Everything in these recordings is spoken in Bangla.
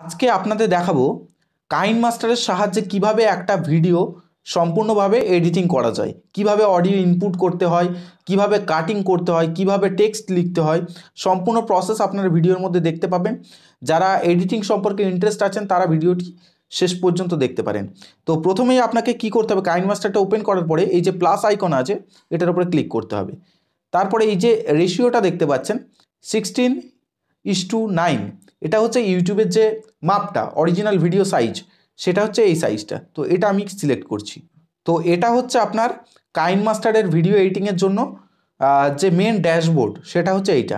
আজকে আপনাদের দেখাবো কাইন মাস্টারের সাহায্যে কীভাবে একটা ভিডিও সম্পূর্ণভাবে এডিটিং করা যায়। কীভাবে অডিও ইনপুট করতে হয়, কীভাবে কাটিং করতে হয়, কীভাবে টেক্সট লিখতে হয়, সম্পূর্ণ প্রসেস আপনারা ভিডিওর মধ্যে দেখতে পাবেন। যারা এডিটিং সম্পর্কে ইন্টারেস্ট আছেন, তারা ভিডিওটি শেষ পর্যন্ত দেখতে পারেন। তো প্রথমেই আপনাকে কি করতে হবে, কাইন মাস্টারটা ওপেন করার পরে এই যে প্লাস আইকন আছে, এটার উপরে ক্লিক করতে হবে। তারপরে এই যে রেশিওটা দেখতে পাচ্ছেন সিক্সটিন ইস টু নাইন এটা হচ্ছে ইউটিউবের যে মাপটা অরিজিনাল ভিডিও সাইজ সেটা হচ্ছে এই সাইজটা তো এটা আমি সিলেক্ট করছি। তো এটা হচ্ছে আপনার কাইন মাস্টারের ভিডিও এডিটিংয়ের জন্য যে মেন ড্যাশবোর্ড সেটা হচ্ছে এইটা।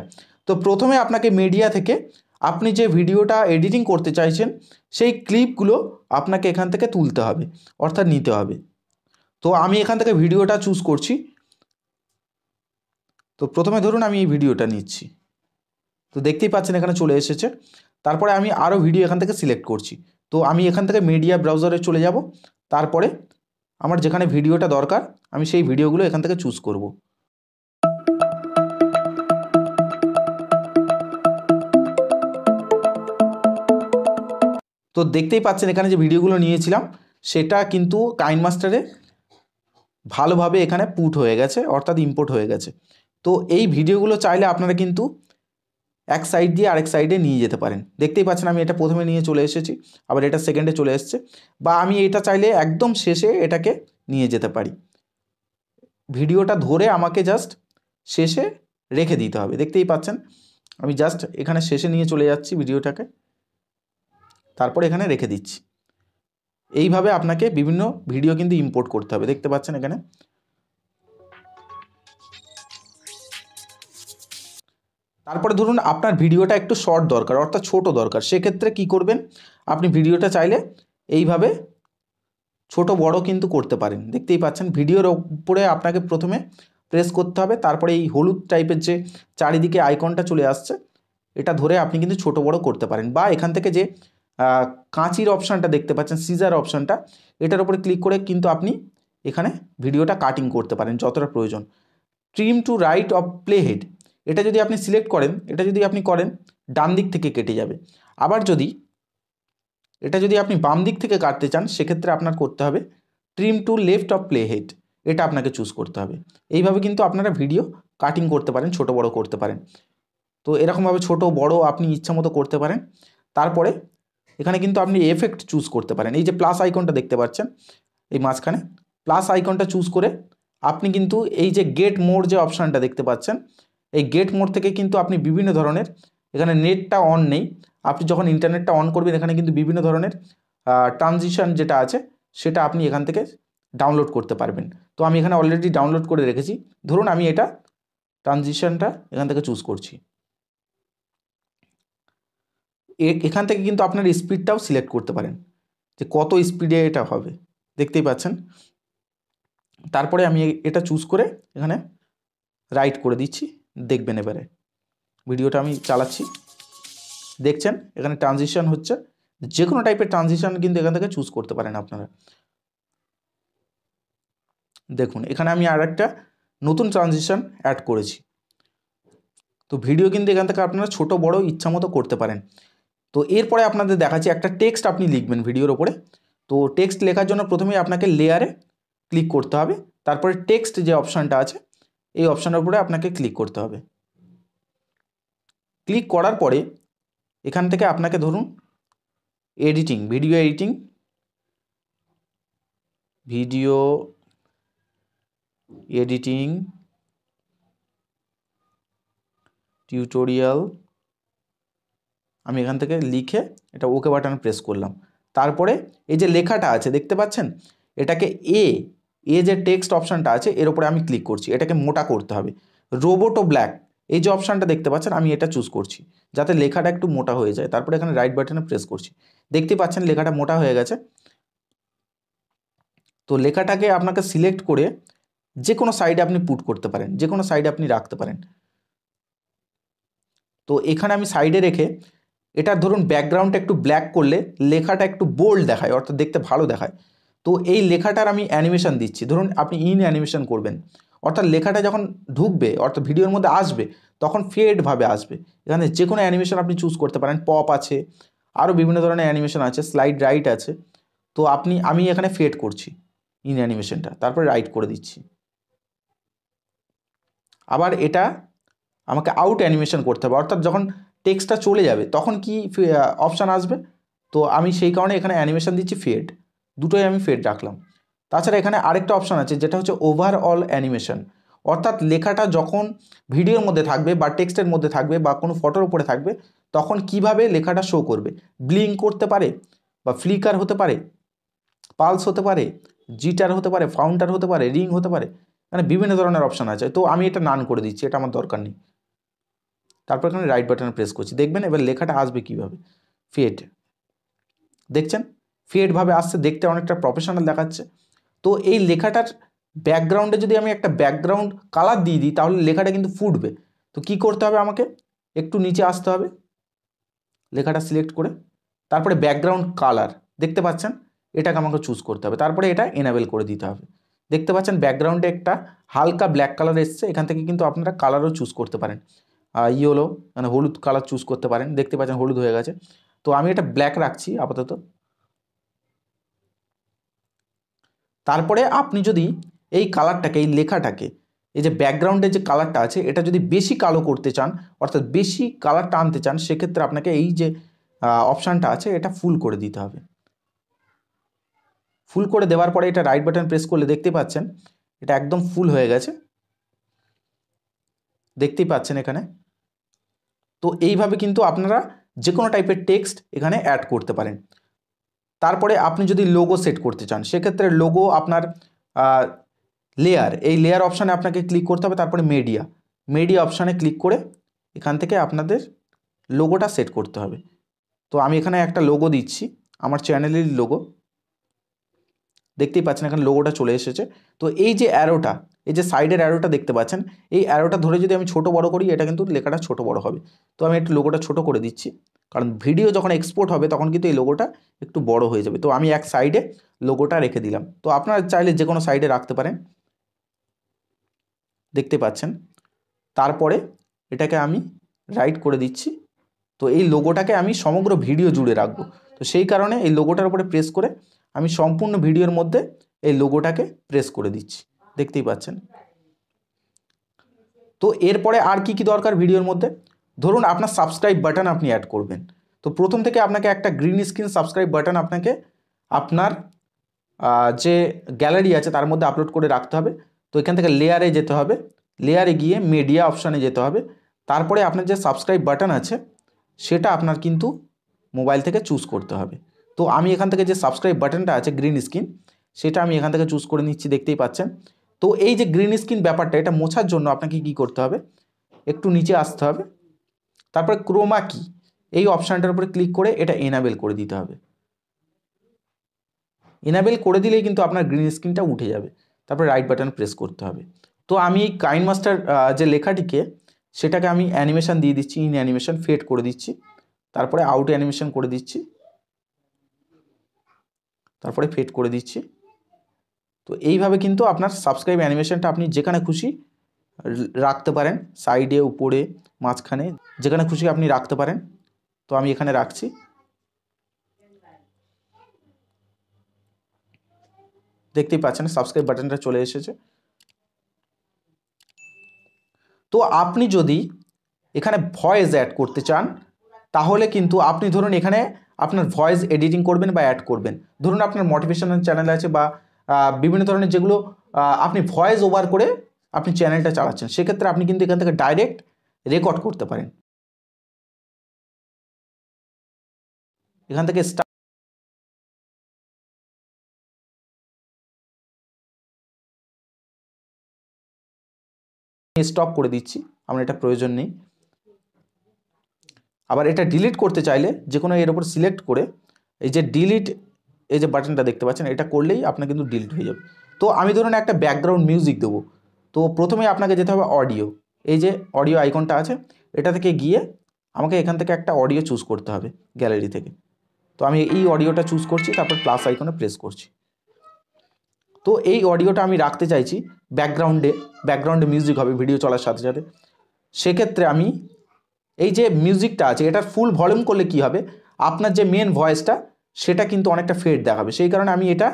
তো প্রথমে আপনাকে মিডিয়া থেকে আপনি যে ভিডিওটা এডিটিং করতে চাইছেন, সেই ক্লিপগুলো আপনাকে এখান থেকে তুলতে হবে, অর্থাৎ নিতে হবে। তো আমি এখান থেকে ভিডিওটা চুজ করছি। তো প্রথমে ধরুন আমি এই ভিডিওটা নিচ্ছি। তো দেখতেই পাচ্ছেন এখানে চলে এসেছে। তারপরে আমি আরও ভিডিও এখান থেকে সিলেক্ট করছি। তো আমি এখান থেকে মিডিয়া ব্রাউজারে চলে যাব। তারপরে আমার যেখানে ভিডিওটা দরকার, আমি সেই ভিডিওগুলো এখান থেকে চুজ করব। তো দেখতেই পাচ্ছেন এখানে যে ভিডিওগুলো নিয়েছিলাম, সেটা কিন্তু কাইন মাস্টারে ভালোভাবে এখানে পুট হয়ে গেছে, অর্থাৎ ইম্পোর্ট হয়ে গেছে। তো এই ভিডিওগুলো চাইলে আপনারা কিন্তু এক সাইড দিয়ে আরেক সাইডে নিয়ে যেতে পারেন। দেখতেই পাচ্ছেন আমি এটা প্রথমে নিয়ে চলে এসেছি, আবার এটা সেকেন্ডে চলে এসেছে। বা আমি এটা চাইলে একদম শেষে এটাকে নিয়ে যেতে পারি। ভিডিওটা ধরে আমাকে জাস্ট শেষে রেখে দিতে হবে। দেখতেই পাচ্ছেন, আমি জাস্ট এখানে শেষে নিয়ে চলে যাচ্ছি ভিডিওটাকে। তারপর এখানে রেখে দিচ্ছি। এইভাবে আপনাকে বিভিন্ন ভিডিও কিন্তু ইম্পোর্ট করতে হবে। দেখতে পাচ্ছেন এখানে? তারপরে ধরুন আপনার ভিডিওটা একটু শর্ট দরকার, অর্থাৎ ছোট দরকার। সেক্ষেত্রে কি করবেন? আপনি ভিডিওটা চাইলে এইভাবে ছোট, বড় কিন্তু করতে পারেন। দেখতেই পাচ্ছেন, ভিডিওর উপরে আপনাকে প্রথমে প্রেস করতে হবে। তারপরে এই হলুদ টাইপের যে চারিদিকে আইকনটা চলে আসছে, এটা ধরে আপনি কিন্তু ছোট, বড় করতে পারেন। বা এখান থেকে যে কাঁচির অপশানটা দেখতে পাচ্ছেন সিজার অপশানটা এটার উপরে ক্লিক করে কিন্তু আপনি এখানে ভিডিওটা কাটিং করতে পারেন, যতটা প্রয়োজন। Trim to right of playhead এটা যদি আপনি সিলেক্ট করেন, এটা যদি আপনি করেন, ডান দিক থেকে কেটে যাবে। আবার যদি এটা যদি আপনি বাম দিক থেকে কাটতে চান, সেক্ষেত্রে আপনার করতে হবে trim to left of playhead এটা আপনাকে চুজ করতে হবে। এইভাবে কিন্তু আপনারা ভিডিও কাটিং করতে পারেন, ছোট বড় করতে পারেন। তো এরকমভাবে ছোট, বড় আপনি ইচ্ছা মতো করতে পারেন। তারপরে এখানে কিন্তু আপনি এফেক্ট চুজ করতে পারেন। এই যে প্লাস আইকনটা দেখতে পাচ্ছেন, এই মাঝখানে প্লাস আইকনটা চুজ করে আপনি কিন্তু এই যে গেট মোড যে অপশানটা দেখতে পাচ্ছেন এই গেট মোড থেকে কিন্তু আপনি বিভিন্ন ধরনের, এখানে নেটটা অন নেই। আপনি যখন ইন্টারনেটটা অন করবেন, এখানে কিন্তু বিভিন্ন ধরনের ট্রানজিশন যেটা আছে, সেটা আপনি এখান থেকে ডাউনলোড করতে পারবেন। তো আমি এখানে অলরেডি ডাউনলোড করে রেখেছি। ধরুন আমি এটা ট্রানজিশনটা এখান থেকে চুজ করছি। এখান থেকে কিন্তু আপনার স্পিডটাও সিলেক্ট করতে পারেন। যে কত স্পিডে এটা হবে। দেখতেই পাচ্ছেন? তারপরে আমি এটা চুজ করে এখানে রাইট করে দিচ্ছি। দেখবেন এবারে। ভিডিওটা আমি চালাচ্ছি। দেখছেন? এখানে ট্রানজিশন হচ্ছে। যে কোনো টাইপের ট্রানজিশন কিন্তু এখান থেকে চুজ করতে পারেন আপনারা। দেখুন, এখানে আমি আর একটা নতুন ট্রানজিশন অ্যাড করেছি। তো ভিডিও কিন্তু এখান থেকে আপনারা ছোট, বড়, ইচ্ছা মতো করতে পারেন। তো এরপরে আপনাদের দেখাচ্ছি একটা টেক্সট আপনি লিখবেন ভিডিওর ওপরে। তো টেক্সট লেখার জন্য প্রথমেই আপনাকে লেয়ারে ক্লিক করতে হবে। তারপরে টেক্সট যে অপশানটা আছে এই অপশানের উপরে আপনাকে ক্লিক করতে হবে। ক্লিক করার পরে এখান থেকে আপনাকে ধরুন editing video editing video editing tutorial আমি এখান থেকে লিখে এটা ওকে বাটন প্রেস করলাম। তারপরে এই যে লেখাটা আছে, দেখতে পাচ্ছেন? এটাকে এ এ যে টেক্সট অপশানটা আছে, এর উপরে আমি ক্লিক করছি। এটাকে মোটা করতে হবে। রোবোট ও ব্ল্যাক এই যে অপশানটা দেখতে পাচ্ছেন, আমি এটা চুজ করছি। যাতে লেখাটা একটু মোটা হয়ে যায়। তারপরে এখানে রাইট বাটনে প্রেস করছি। দেখতে পাচ্ছেন, লেখাটা মোটা হয়ে গেছে। তো লেখাটাকে আপনাকে সিলেক্ট করে যে কোনো সাইডে আপনি পুট করতে পারেন। যে কোনো সাইডে আপনি রাখতে পারেন। তো এখানে আমি সাইডে রেখে, এটার ধরুন ব্যাকগ্রাউন্ডটা একটু ব্ল্যাক করলে লেখাটা একটু বোল্ড দেখায়, অর্থাৎ দেখতে ভালো দেখায়। তো এই লেখাটার আমি অ্যানিমেশন দিচ্ছি। ধরুন আপনি ইন অ্যানিমেশন করবেন। অর্থাৎ লেখাটা যখন ঢুকবে, অর্থাৎ ভিডিওর মধ্যে আসবে, তখন ফেডভাবে আসবে। এখানে যে কোনো অ্যানিমেশন আপনি চুজ করতে পারেন। পপ আছে, আরও বিভিন্ন ধরনের অ্যানিমেশন আছে স্লাইড রাইট আছে। তো আপনি, আমি এখানে ফেড করছি ইন অ্যানিমেশনটা তারপরে রাইট করে দিচ্ছি। আবার এটা আমাকে আউট অ্যানিমেশন করতে হবে। অর্থাৎ যখন টেক্সটটা চলে যাবে, তখন কি অপশান আসবে? তো আমি সেই কারণে এখানে অ্যানিমেশন দিচ্ছি ফেড দুটোই আমি ফেড রাখলাম। তাছাড়া এখানে আরেকটা অপশান আছে, যেটা হচ্ছে ওভারঅল অ্যানিমেশন অর্থাৎ লেখাটা যখন ভিডিওর মধ্যে থাকবে বা টেক্সটের মধ্যে থাকবে বা কোনো ফটোর উপরে থাকবে, তখন কীভাবে লেখাটা শো করবে? ব্লিং করতে পারে বা ফ্লিকার হতে পারে পালস হতে পারে জিটার হতে পারে ফাউন্টার হতে পারে রিং হতে পারে মানে বিভিন্ন ধরনের অপশান আছে। তো আমি এটা নান করে দিচ্ছি, এটা আমার দরকার নেই। তারপর এখানে রাইট বাটনে প্রেস করছি। দেখবেন এবার লেখাটা আসবে কীভাবে? ফেড দেখছেন? ফেডভাবে আসছে, দেখতে অনেকটা প্রফেশনাল দেখাচ্ছে। তো এই লেখাটার ব্যাকগ্রাউন্ডে যদি আমি একটা ব্যাকগ্রাউন্ড কালার দিয়ে দিই, তাহলে লেখাটা কিন্তু ফুটবে। তো কি করতে হবে আমাকে? একটু নিচে আসতে হবে, লেখাটা সিলেক্ট করে। তারপরে ব্যাকগ্রাউন্ড কালার দেখতে পাচ্ছেন? এটাকে আমাকে চুজ করতে হবে। তারপরে এটা এনাবেল করে দিতে হবে। দেখতে পাচ্ছেন ব্যাকগ্রাউন্ডে একটা হালকা ব্ল্যাক কালার এসছে, এখান থেকে কিন্তু আপনারা কালারও চুজ করতে পারেন। ইয়েলো মানে হলুদ কালার চুজ করতে পারেন। দেখতে পাচ্ছেন হলুদ হয়ে গেছে। তো আমি এটা ব্ল্যাক রাখছি, আপাতত। তারপরে আপনি যদি এই কালারটাকে এই লেখাটাকে, এই যে ব্যাকগ্রাউন্ডে যে কালারটা আছে, এটা যদি বেশি কালো করতে চান, অর্থাৎ বেশি কালারটা আনতে চান, সেক্ষেত্রে আপনাকে এই যে অপশানটা আছে, এটা ফুল করে দিতে হবে। ফুল করে দেওয়ার পরে এটা রাইট বাটন প্রেস করলে দেখতে পাচ্ছেন, এটা একদম ফুল হয়ে গেছে। দেখতেই পাচ্ছেন এখানে। তো এইভাবে কিন্তু আপনারা যে কোনো টাইপের টেক্সট এখানে অ্যাড করতে পারেন। তারপরে আপনি যদি লোগো সেট করতে চান, সেক্ষেত্রে লোগো আপনার লেয়ার এই লেয়ার অপশানে আপনাকে ক্লিক করতে হবে, তারপরে মিডিয়া মিডিয়া অপশানে ক্লিক করে এখান থেকে আপনাদের লোগোটা সেট করতে হবে। তো আমি এখানে একটা লোগো দিচ্ছি, আমার চ্যানেলের লোগো দেখতেই পাচ্ছেন এখানে লোগোটা চলে এসেছে। তো এই যে অ্যারোটা এই যে সাইডের অ্যারোটা দেখতে পাচ্ছেন, এই অ্যারোটা ধরে যদি আমি ছোট বড় করি, এটা কিন্তু লেখাটা ছোট বড় হবে। তো আমি একটু লোগোটা ছোট করে দিচ্ছি। কারণ ভিডিও যখন এক্সপোর্ট হবে, তখন কিন্তু এই লোগোটা একটু বড় হয়ে যাবে। তো আমি এক সাইডে লোগোটা রেখে দিলাম। তো আপনারা চাইলে যে কোনো সাইডে রাখতে পারেন। দেখতে পাচ্ছেন? তারপরে এটাকে আমি রাইট করে দিচ্ছি। তো এই লোগোটাকে আমি সমগ্র ভিডিও জুড়ে রাখব। তো সেই কারণে এই লোগোটার উপরে প্রেস করে আমি সম্পূর্ণ ভিডিওর মধ্যে এই লোগোটাকে প্রেস করে দিচ্ছি। দেখতেই পাচ্ছেন? তো এরপরে আর কি কি দরকার ভিডিওর মধ্যে? ধরুন আপনার সাবস্ক্রাইব বাটন আপনি অ্যাড করবেন। তো প্রথম থেকে আপনাকে একটা গ্রিন স্ক্রিন সাবস্ক্রাইব বাটন আপনাকে আপনার যে গ্যালারি আছে তার মধ্যে আপলোড করে রাখতে হবে। তো এখান থেকে লেয়ারে যেতে হবে। লেয়ারে গিয়ে মিডিয়া অপশানে যেতে হবে। তারপরে আপনার যে সাবস্ক্রাইব বাটন আছে, সেটা আপনার কিন্তু মোবাইল থেকে চুজ করতে হবে। তো আমি এখান থেকে যে সাবস্ক্রাইব বাটনটা আছে গ্রিন স্ক্রিন সেটা আমি এখান থেকে চুজ করে নিচ্ছি, দেখতেই পাচ্ছেন। তো এই যে গ্রিন স্ক্রিন ব্যাপারটা, এটা মোছার জন্য আপনাকে কি করতে হবে? একটু নিচে আসতে হবে। তারপরে ক্রোমা কি এই অপশানটার উপরে ক্লিক করে এটা এনাবেল করে দিতে হবে। এনাবেল করে দিলেই কিন্তু আপনার গ্রিন স্ক্রিনটা উঠে যাবে। তারপরে রাইট বাটন প্রেস করতে হবে। তো আমি এই কাইন মাস্টার যে লেখাটিকে, সেটাকে আমি অ্যানিমেশন দিয়ে দিচ্ছি ইন অ্যানিমেশন ফেড করে দিচ্ছি। তারপরে আউট অ্যানিমেশন করে দিচ্ছি। তারপরে ফেড করে দিচ্ছি। তো এইভাবে কিন্তু আপনার সাবস্ক্রাইব অ্যানিমেশনটা আপনি যেখানে খুশি রাখতে পারেন সাইডে, উপরে, মাঝখানে, যেখানে খুশি আপনি রাখতে পারেন। তো আমি এখানে রাখছি। দেখতেই পাচ্ছেন সাবস্ক্রাইব বাটনটা চলে এসেছে। তো আপনি যদি এখানে ভয়েস অ্যাড করতে চান, তাহলে কিন্তু আপনি ধরুন এখানে আপনার ভয়েস এডিটিং করবেন বা অ্যাড করবেন। ধরুন আপনার মোটিভেশনাল চ্যানেল আছে বা বিভিন্ন ধরনের যেগুলো আপনি ভয়েস ওভার করে আপনি চ্যানেলটা চালাচ্ছেন, সেক্ষেত্রে আপনি কিন্তু এখান থেকে ডাইরেক্ট রেকর্ড করতে পারেন। এখান থেকে স্টপ করে দিচ্ছি, আমার এটা প্রয়োজন নেই। আবার এটা ডিলিট করতে চাইলে যে কোনো এর ওপর সিলেক্ট করে, এই যে ডিলিট এই যে বাটনটা দেখতে পাচ্ছেন, এটা করলেই আপনার কিন্তু ডিলিট হয়ে যাবে। তো আমি ধরুন একটা ব্যাকগ্রাউন্ড মিউজিক দেবো তো প্রথমে আপনাকে যেতে হবে অডিও এই যে অডিও আইকনটা আছে, এটা থেকে গিয়ে আমাকে এখান থেকে একটা অডিও চুজ করতে হবে গ্যালারি থেকে। তো আমি এই অডিওটা চুজ করছি, তারপর প্লাস আইকনে প্রেস করছি। তো এই অডিওটা আমি রাখতে চাইছি ব্যাকগ্রাউন্ডে ব্যাকগ্রাউন্ডে মিউজিক হবে ভিডিও চলার সাথে সাথে। সেক্ষেত্রে আমি এই যে মিউজিকটা আছে, এটার ফুল ভলিউম করলে কি হবে? আপনার যে মেন ভয়েসটা সেটা কিন্তু অনেকটা ফেড দেখাবে। সেই কারণে আমি এটা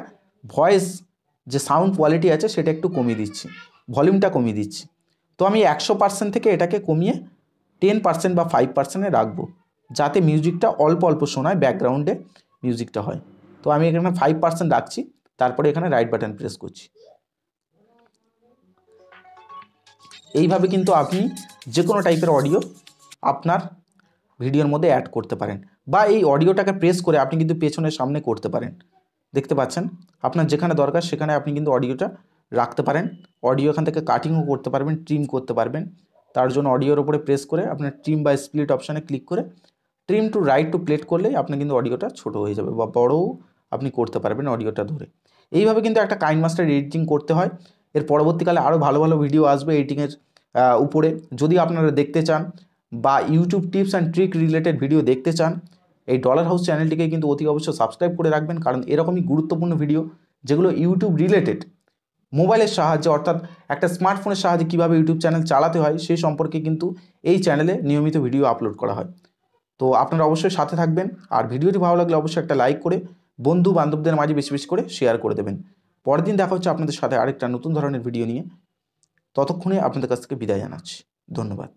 ভয়েস যে সাউন্ড কোয়ালিটি আছে, সেটা একটু কমিয়ে দিচ্ছি। ভলিউমটা কমিয়ে দিচ্ছি। তো আমি একশো পার্সেন্ট থেকে এটাকে কমিয়ে টেন পার্সেন্ট বা ফাইভ পার্সেন্টে রাখব, যাতে মিউজিকটা অল্প অল্প শোনায় ব্যাকগ্রাউন্ডে মিউজিকটা হয়। তো আমি এখানে ফাইভ পার্সেন্ট রাখছি, তারপরে এখানে রাইট বাটন প্রেস করছি। এইভাবে কিন্তু আপনি যে কোনো টাইপের অডিও আপনার ভিডিওর মধ্যে অ্যাড করতে পারেন বা এই অডিওটাকে প্রেস করে আপনি কিন্তু পেছনের সামনে করতে পারেন। দেখতে পাচ্ছেন? আপনার যেখানে দরকার সেখানে আপনি কিন্তু অডিওটা রাখতে পারেন। অডিও এখান থেকে কাটিংও করতে পারবেন ট্রিম করতে পারবেন। তার জন্য অডিওর ওপরে প্রেস করে আপনার ট্রিম বা স্প্লিট অপশানে ক্লিক করে trim to right to plate করলেই আপনার কিন্তু অডিওটা ছোট হয়ে যাবে বা বড়ও আপনি করতে পারবেন অডিওটা ধরে। এইভাবে কিন্তু একটা কাইন মাস্টার এডিটিং করতে হয়। এর পরবর্তীকালে আরও ভালো ভালো ভিডিও আসবে এডিটিংয়ের উপরে। যদি আপনারা দেখতে চান বা YouTube tips and trick related video দেখতে চান, এই ডলার হাউস চ্যানেলটিকে কিন্তু অতি অবশ্যই সাবস্ক্রাইব করে রাখবেন। কারণ এরকমই গুরুত্বপূর্ণ ভিডিও যেগুলো ইউটিউব রিলেটেড মোবাইলের সাহায্যে, অর্থাৎ একটা স্মার্টফোনের সাহায্যে কীভাবে ইউটিউব চ্যানেল চালাতে হয়, সেই সম্পর্কে কিন্তু এই চ্যানেলে নিয়মিত ভিডিও আপলোড করা হয়। তো আপনারা অবশ্যই সাথে থাকবেন, আর ভিডিওটি ভালো লাগলে অবশ্যই একটা লাইক করে বন্ধু বান্ধবদের মাঝে বেশি বেশি করে শেয়ার করে দেবেন। পরের দিন দেখা হচ্ছে আপনাদের সাথে আরেকটা নতুন ধরনের ভিডিও নিয়ে। ততক্ষণে আপনাদের কাছ থেকে বিদায় জানাচ্ছি। ধন্যবাদ।